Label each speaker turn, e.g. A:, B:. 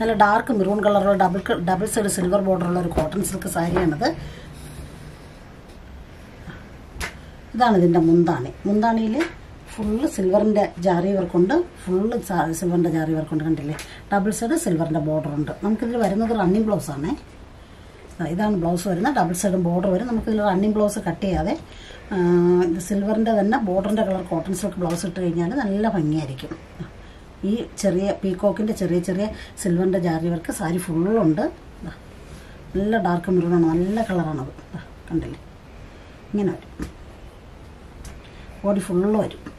A: നല്ല dark maroon കളറുള്ള double double side silver ബോർഡറുള്ള ഒരു കോട്ടൺ സിൽക്ക് സാരിയാണിത്. ഇതാണ് ഇതിന്റെ മുന്താണി. മുന്താണിയിൽ ഫുള്ള് സിൽവറിന്റെ ജാറി വർക്കുണ്ട് ഫുള്ള് സിൽവറിന്റെ ജാറി വർക്കുണ്ട് കണ്ടില്ലേ? ഡബിൾ സൈഡ് സിൽവറിന്റെ ബോർഡർ ഉണ്ട്. നമുക്കിതിൽ വരുന്നത് റണ്ണിങ് ബ്ലൗസ് ആണേ. ഇതാണ് ബ്ലൗസ് വരുന്നത്. ഡബിൾ സൈഡ് ബോർഡർ വരും. നമുക്കിതിൽ റണ്ണിങ് ബ്ലൗസ് കട്ട് ചെയ്യാതെ ഇത് സിൽവറിന്റെ തന്നെ ബോർഡറിന്റെ കളർ കോട്ടൺ സിൽക്ക് ബ്ലൗസ് ഇട്ട് കഴിഞ്ഞാൽ നല്ല ഭംഗിയായിരിക്കും. ഈ ചെറിയ പീകോക്കിന്റെ ചെറിയ ചെറിയ സിൽവറിന്റെ ജാറി വർക്ക് സാരി ഫുള്ളുണ്ട്. നല്ല ഡാർക്ക് മെറൂണാണ് നല്ല കളറാണത് കണ്ടില്ലേ? ഇങ്ങനെ വരും. ബോഡി ഫുള്ള് വരും.